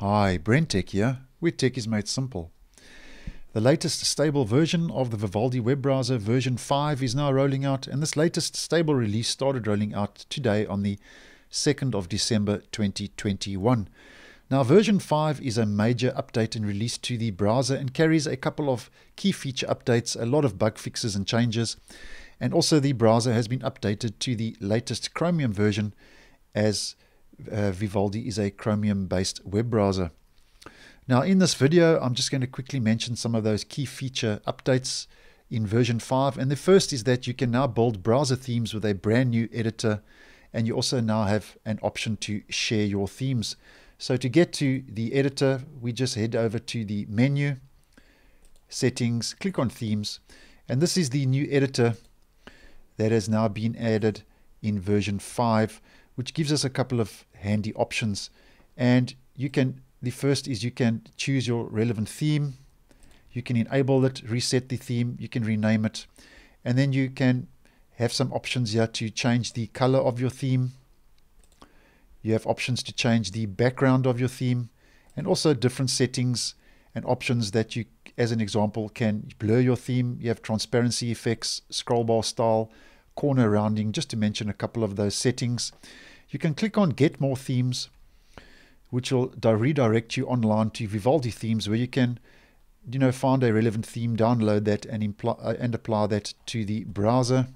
Hi, BrenTech here, where tech is made simple. The latest stable version of the Vivaldi web browser, version 5, is now rolling out, and this latest stable release started rolling out today on the 2nd of December 2021. Now, version 5 is a major update and release to the browser and carries a couple of key feature updates, a lot of bug fixes and changes, and also the browser has been updated to the latest Chromium version as uh, Vivaldi is a Chromium based web browser. Now in this video I'm just going to quickly mention some of those key feature updates in version 5 and the first is that you can now build browser themes with a brand new editor and you also now have an option to share your themes. So to get to the editor we just head over to the menu settings click on themes and this is the new editor that has now been added in version 5 which gives us a couple of handy options. And you can, the first is you can choose your relevant theme. You can enable it, reset the theme, you can rename it. And then you can have some options here to change the color of your theme. You have options to change the background of your theme and also different settings and options that you, as an example, can blur your theme. You have transparency effects, scroll bar style, corner rounding, just to mention a couple of those settings you can click on Get More Themes, which will redirect you online to Vivaldi themes, where you can, you know, find a relevant theme, download that, and, uh, and apply that to the browser.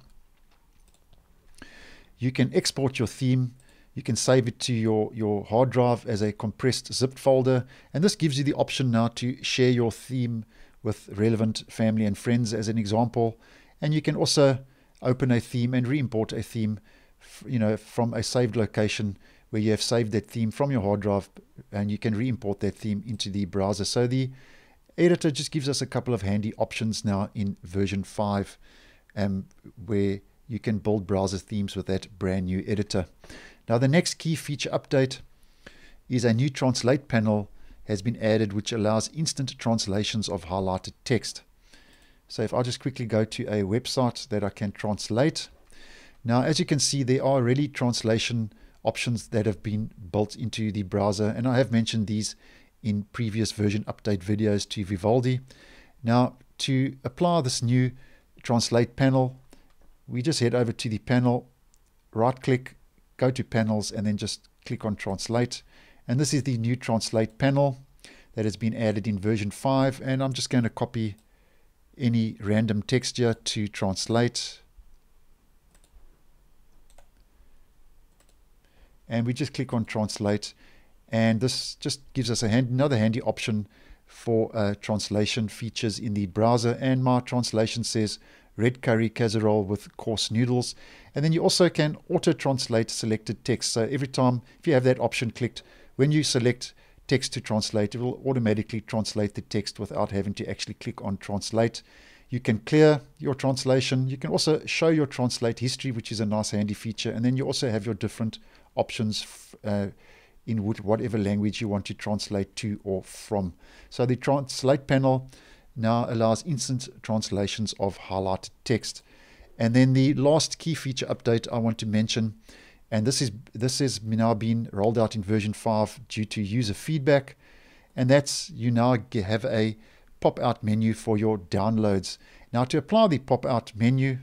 You can export your theme. You can save it to your, your hard drive as a compressed zipped folder. And this gives you the option now to share your theme with relevant family and friends as an example. And you can also open a theme and re-import a theme you know, from a saved location where you have saved that theme from your hard drive and you can re-import that theme into the browser. So the editor just gives us a couple of handy options now in version 5 um, where you can build browser themes with that brand new editor. Now the next key feature update is a new translate panel has been added which allows instant translations of highlighted text. So if I just quickly go to a website that I can translate, now, as you can see, there are already translation options that have been built into the browser, and I have mentioned these in previous version update videos to Vivaldi. Now, to apply this new translate panel, we just head over to the panel, right click, go to panels, and then just click on translate. And this is the new translate panel that has been added in version 5. And I'm just going to copy any random texture to translate. And we just click on translate. And this just gives us hand, another handy option for uh, translation features in the browser. And my translation says red curry casserole with coarse noodles. And then you also can auto translate selected text. So every time if you have that option clicked when you select text to translate it will automatically translate the text without having to actually click on translate. You can clear your translation. You can also show your translate history which is a nice handy feature. And then you also have your different options uh, in whatever language you want to translate to or from. So the translate panel now allows instant translations of highlighted text. And then the last key feature update I want to mention, and this is this has now been rolled out in version 5 due to user feedback, and that's you now have a pop-out menu for your downloads. Now to apply the pop-out menu,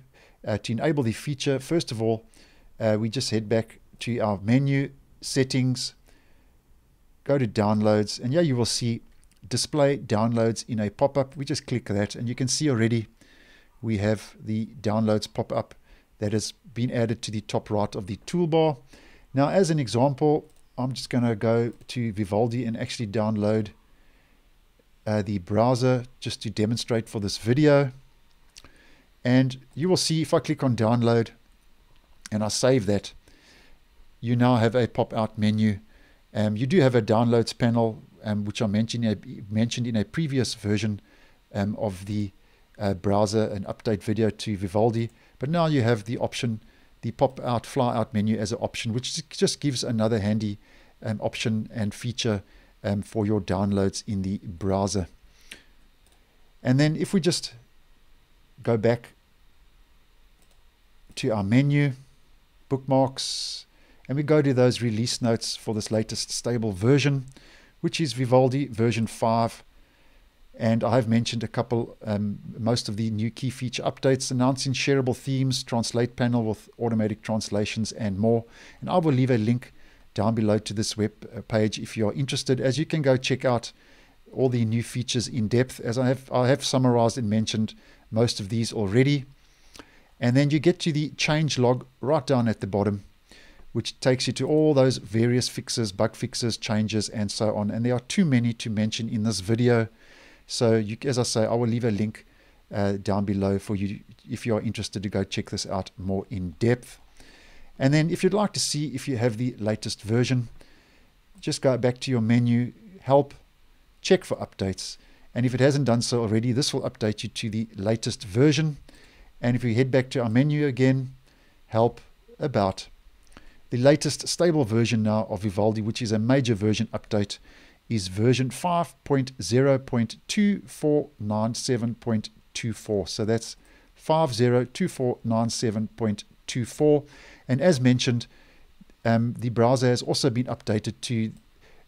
uh, to enable the feature, first of all, uh, we just head back to our menu settings, go to downloads, and yeah, you will see display downloads in a pop-up. We just click that and you can see already we have the downloads pop-up that has been added to the top right of the toolbar. Now, as an example, I'm just going to go to Vivaldi and actually download uh, the browser just to demonstrate for this video. And you will see if I click on download and I save that, you now have a pop-out menu. Um, you do have a downloads panel, um, which I mentioned, uh, mentioned in a previous version um, of the uh, browser, an update video to Vivaldi. But now you have the option, the pop-out, fly-out menu as an option, which just gives another handy um, option and feature um, for your downloads in the browser. And then if we just go back to our menu, bookmarks, and we go to those release notes for this latest stable version, which is Vivaldi version 5. And I have mentioned a couple, um, most of the new key feature updates, announcing shareable themes, translate panel with automatic translations, and more. And I will leave a link down below to this web uh, page if you're interested, as you can go check out all the new features in depth, as I have, I have summarized and mentioned most of these already. And then you get to the change log right down at the bottom, which takes you to all those various fixes, bug fixes, changes, and so on. And there are too many to mention in this video. So, you, as I say, I will leave a link uh, down below for you if you are interested to go check this out more in depth. And then, if you'd like to see if you have the latest version, just go back to your menu, help, check for updates. And if it hasn't done so already, this will update you to the latest version. And if we head back to our menu again, help, about, the latest stable version now of Vivaldi, which is a major version update, is version 5.0.2497.24. So that's 502497.24. And as mentioned, um, the browser has also been updated to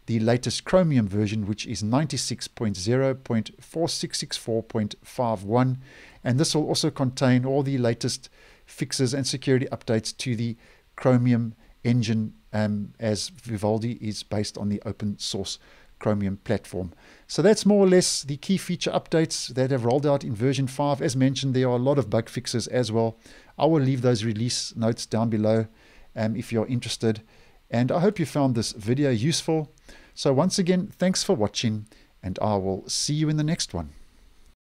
the latest Chromium version, which is 96.0.4664.51. And this will also contain all the latest fixes and security updates to the Chromium engine, um, as Vivaldi is based on the open source Chromium platform. So that's more or less the key feature updates that have rolled out in version 5. As mentioned, there are a lot of bug fixes as well. I will leave those release notes down below um, if you're interested. And I hope you found this video useful. So once again, thanks for watching and I will see you in the next one.